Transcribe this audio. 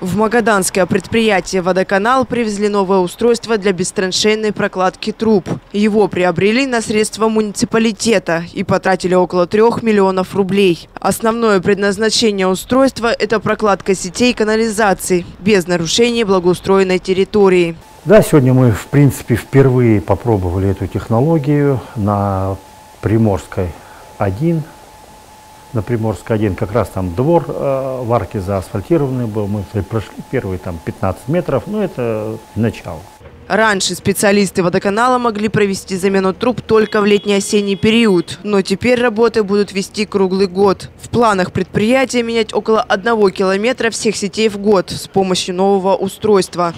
В Магаданское предприятие «Водоканал» привезли новое устройство для бестраншейной прокладки труб. Его приобрели на средства муниципалитета и потратили около трех миллионов рублей. Основное предназначение устройства – это прокладка сетей канализации без нарушений благоустроенной территории. Да, сегодня мы, в принципе, впервые попробовали эту технологию на Приморской 1 на Приморской 1, как раз там двор э, в арке заасфальтированный был, мы прошли первые там 15 метров, ну это начало. Раньше специалисты водоканала могли провести замену труб только в летний-осенний период, но теперь работы будут вести круглый год. В планах предприятия менять около одного километра всех сетей в год с помощью нового устройства.